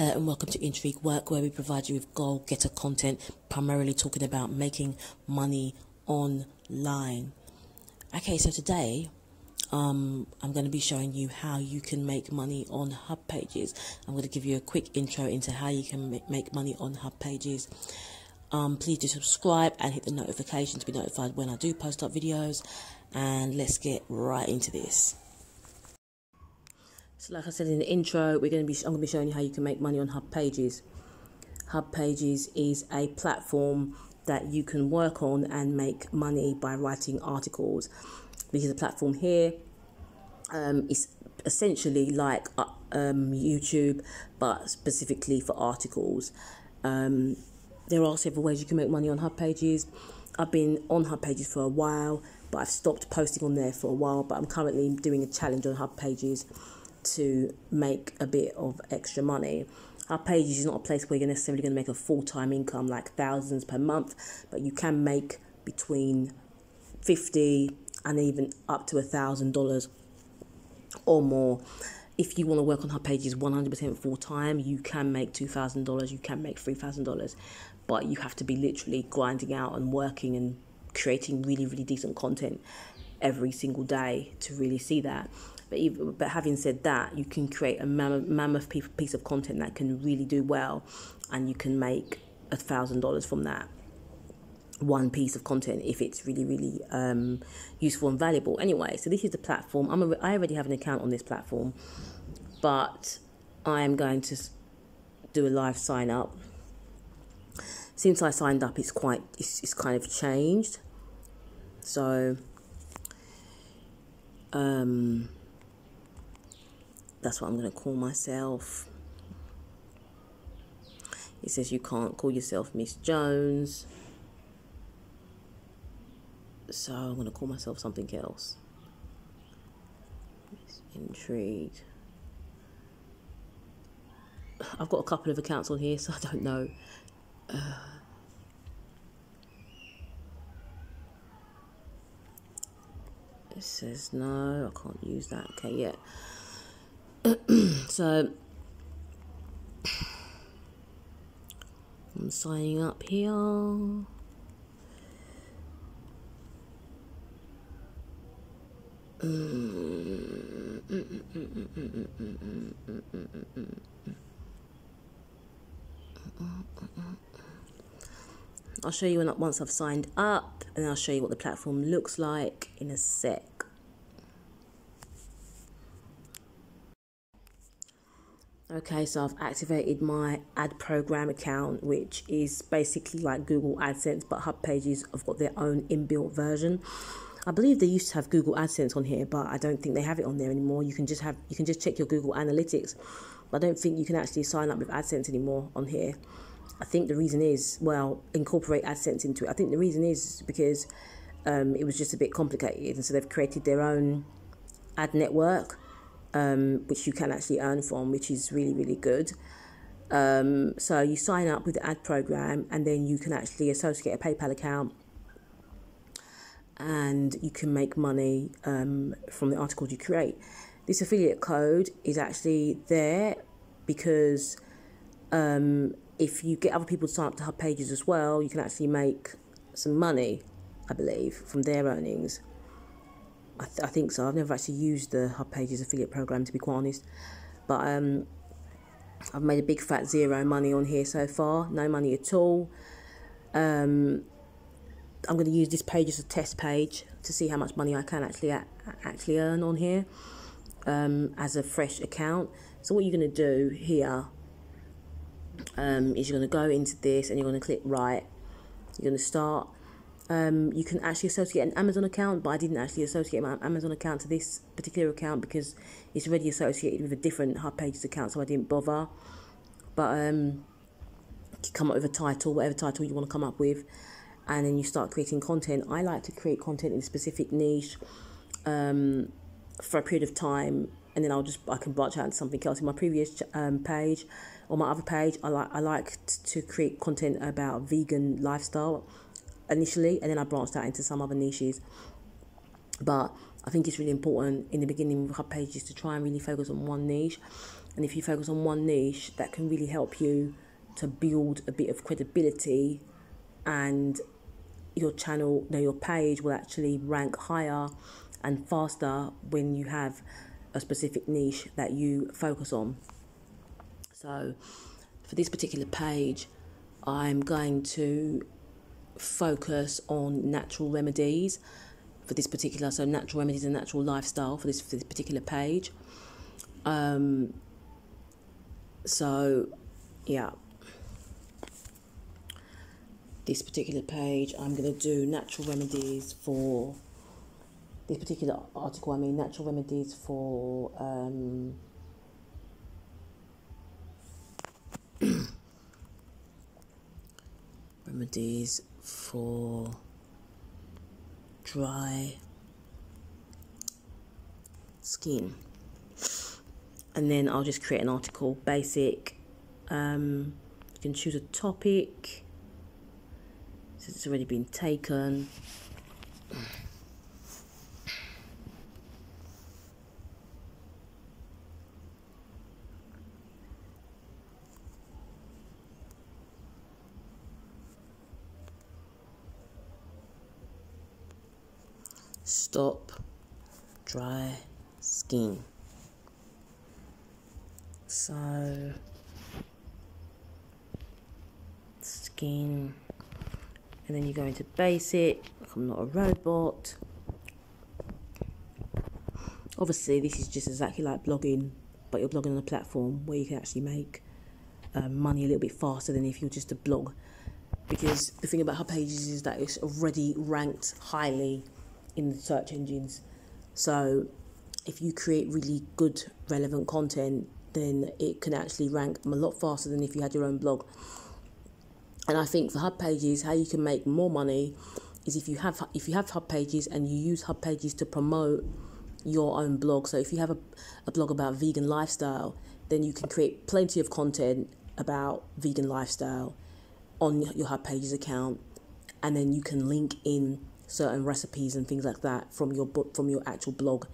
Uh, and welcome to Intrigue Work, where we provide you with goal getter content, primarily talking about making money online. Okay, so today um, I'm going to be showing you how you can make money on hub pages. I'm going to give you a quick intro into how you can make money on hub pages. Um, please do subscribe and hit the notification to be notified when I do post up videos. And let's get right into this. So, like I said in the intro, we're going to be I'm going to be showing you how you can make money on hub pages. Hub pages is a platform that you can work on and make money by writing articles because the platform here um, is essentially like uh, um, YouTube, but specifically for articles. Um, there are several ways you can make money on hub pages. I've been on hub pages for a while, but I've stopped posting on there for a while. But I'm currently doing a challenge on hub pages to make a bit of extra money. Our pages is not a place where you're necessarily going to make a full time income like thousands per month, but you can make between 50 and even up to a thousand dollars or more. If you want to work on hub pages 100% full time, you can make $2,000, you can make $3,000, but you have to be literally grinding out and working and creating really, really decent content every single day to really see that. But, even, but having said that, you can create a mammoth, piece of content that can really do well, and you can make a thousand dollars from that one piece of content if it's really really um, useful and valuable. Anyway so this is the platform. I'm a, i already have an account on this platform but i am going to do a live sign up. Since i signed up it's quite it's, it's kind of changed. So um that's what i'm going to call myself it says you can't call yourself miss jones so I'm going to call myself something else. Intrigued. I've got a couple of accounts on here, so I don't know. Uh, it says no, I can't use that. Okay, yeah. so I'm signing up here. I'll show you when, once I've signed up and I'll show you what the platform looks like in a sec. Okay, so I've activated my ad program account, which is basically like Google AdSense, but Hub Pages have got their own inbuilt version. I believe they used to have Google AdSense on here, but I don't think they have it on there anymore. You can just have you can just check your Google Analytics. But I don't think you can actually sign up with AdSense anymore on here. I think the reason is well, incorporate AdSense into it. I think the reason is because um, it was just a bit complicated, and so they've created their own ad network, um, which you can actually earn from, which is really really good. Um, so you sign up with the ad program, and then you can actually associate a PayPal account and you can make money um, from the articles you create. This affiliate code is actually there because um, if you get other people to sign up to Hub Pages as well, you can actually make some money, I believe, from their earnings. I, th- I think so. I've never actually used the Hub Pages affiliate program to be quite honest, but um, I've made a big fat zero money on here so far. No money at all. Um, I'm going to use this page as a test page to see how much money I can actually actually earn on here um, as a fresh account. So what you're going to do here um, is you're going to go into this and you're going to click right. You're going to start. Um, you can actually associate an Amazon account, but I didn't actually associate my Amazon account to this particular account because it's already associated with a different Hub Pages account, so I didn't bother. But um, come up with a title, whatever title you want to come up with and then you start creating content. I like to create content in a specific niche um, for a period of time, and then I'll just I can branch out into something else. In my previous um, page or my other page, I like I like to create content about vegan lifestyle initially, and then I branched out into some other niches. But I think it's really important in the beginning with hub pages to try and really focus on one niche. and if you focus on one niche, that can really help you to build a bit of credibility and your channel, no, your page will actually rank higher and faster when you have a specific niche that you focus on. So, for this particular page, I'm going to focus on natural remedies for this particular, so natural remedies and natural lifestyle for this, for this particular page. Um, so, yeah, this particular page, I'm going to do natural remedies for this particular article. I mean, natural remedies for um, remedies for dry skin. And then I'll just create an article basic um, you can choose a topic. Since it's already been taken stop dry skin. So skin and then you go into basic I'm not a robot. Obviously this is just exactly like blogging but you're blogging on a platform where you can actually make um, money a little bit faster than if you're just a blog. Because the thing about Hub Pages is that it's already ranked highly in the search engines. So if you create really good relevant content then it can actually rank a lot faster than if you had your own blog. And I think for hub pages, how you can make more money is if you have if you have hub pages and you use hub pages to promote your own blog. So if you have a, a blog about vegan lifestyle, then you can create plenty of content about vegan lifestyle on your hub pages account, and then you can link in certain recipes and things like that from your book from your actual blog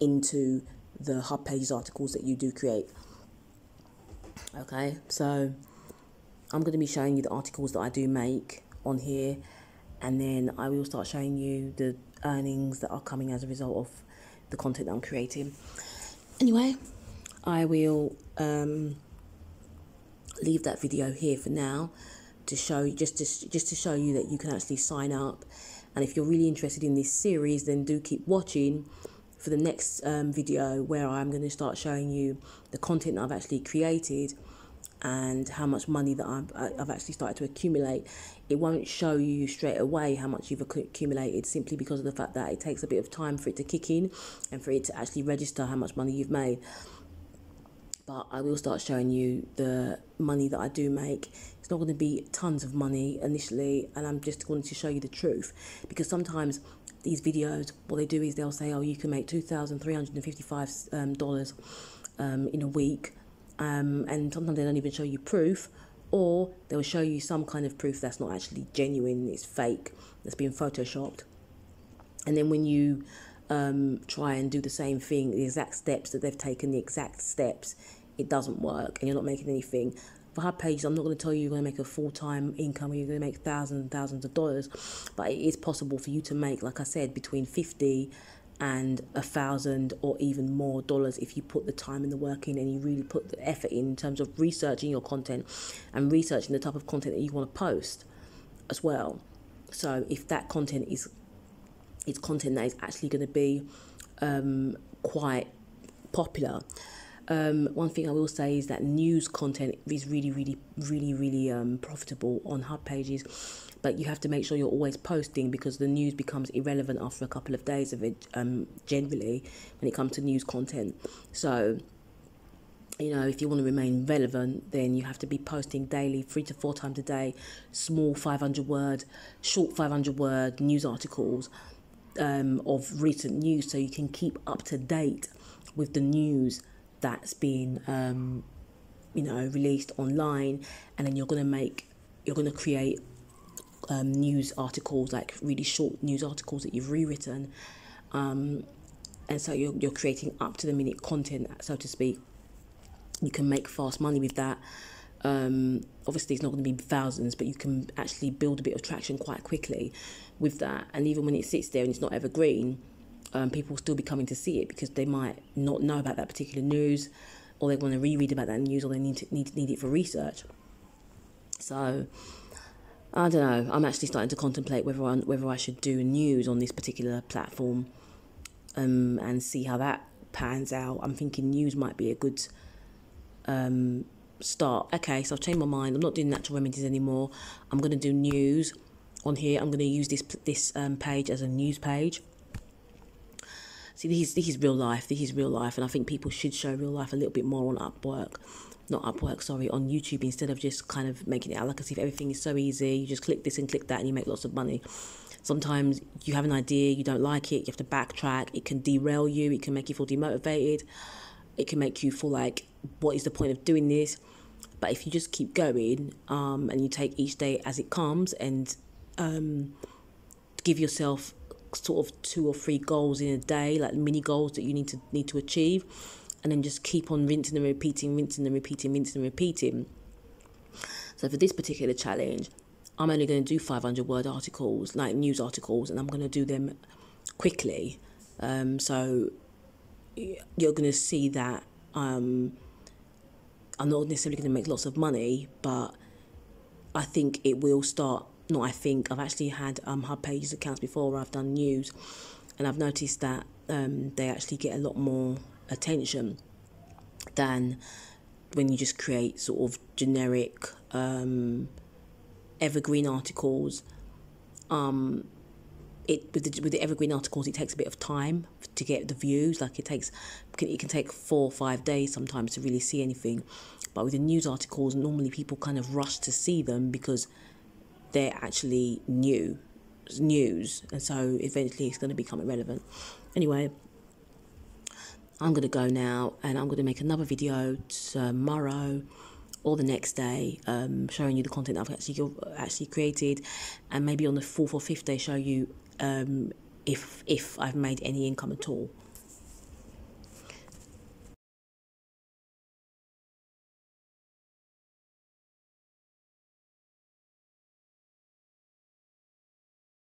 into the hub pages articles that you do create. Okay, so I'm going to be showing you the articles that I do make on here and then I will start showing you the earnings that are coming as a result of the content that I'm creating. Anyway, I will um, leave that video here for now to show just to just to show you that you can actually sign up and if you're really interested in this series then do keep watching for the next um, video where I'm going to start showing you the content that I've actually created and how much money that I've, I've actually started to accumulate, it won't show you straight away how much you've accumulated simply because of the fact that it takes a bit of time for it to kick in and for it to actually register how much money you've made. But I will start showing you the money that I do make. It's not going to be tons of money initially, and I'm just going to show you the truth because sometimes these videos, what they do is they'll say, oh, you can make $2,355 um, um, in a week um, and sometimes they don't even show you proof, or they'll show you some kind of proof that's not actually genuine, it's fake, that's been photoshopped. And then when you um, try and do the same thing, the exact steps that they've taken, the exact steps, it doesn't work, and you're not making anything. For hub pages, I'm not going to tell you you're going to make a full time income or you're going to make thousands and thousands of dollars, but it is possible for you to make, like I said, between 50 and a thousand or even more dollars if you put the time and the work in and you really put the effort in, in terms of researching your content and researching the type of content that you want to post as well. So if that content is it's content that is actually going to be um, quite popular. Um, one thing I will say is that news content is really, really, really, really um, profitable on hub pages but you have to make sure you're always posting because the news becomes irrelevant after a couple of days of it um, generally when it comes to news content. So you know if you want to remain relevant then you have to be posting daily three to four times a day small 500 word short 500 word news articles um, of recent news so you can keep up to date with the news that's been um, you know released online and then you're going to make you're going to create um, news articles, like really short news articles that you've rewritten. Um, and so you're, you're creating up to the minute content, so to speak. you can make fast money with that. Um, obviously, it's not going to be thousands, but you can actually build a bit of traction quite quickly with that. And even when it sits there and it's not evergreen, um, people will still be coming to see it because they might not know about that particular news, or they want to reread about that news, or they need to, need need it for research. So. I don't know. I'm actually starting to contemplate whether I, whether I should do news on this particular platform, um, and see how that pans out. I'm thinking news might be a good um, start. Okay, so I've changed my mind. I'm not doing natural remedies anymore. I'm going to do news on here. I'm going to use this this um, page as a news page. See, this is, this is real life. This is real life, and I think people should show real life a little bit more on Upwork, not Upwork, sorry, on YouTube instead of just kind of making it out like as if everything is so easy. You just click this and click that, and you make lots of money. Sometimes you have an idea, you don't like it, you have to backtrack. It can derail you. It can make you feel demotivated. It can make you feel like, what is the point of doing this? But if you just keep going um, and you take each day as it comes and um, give yourself sort of two or three goals in a day, like mini goals that you need to need to achieve, and then just keep on rinsing and repeating, rinsing and repeating, rinsing and repeating. So for this particular challenge, I'm only going to do 500 word articles, like news articles, and I'm going to do them quickly. Um, so you're going to see that um, I'm not necessarily going to make lots of money, but I think it will start. Not I think I've actually had um, Hub Pages accounts before where I've done news, and I've noticed that um, they actually get a lot more attention than when you just create sort of generic um, evergreen articles. Um, it with the with the evergreen articles, it takes a bit of time to get the views. Like it takes, it can take four or five days sometimes to really see anything. But with the news articles, normally people kind of rush to see them because they're actually new news, and so eventually it's going to become irrelevant. Anyway, I'm going to go now, and I'm going to make another video tomorrow or the next day, um, showing you the content I've actually actually created, and maybe on the fourth or fifth day show you um, if if I've made any income at all.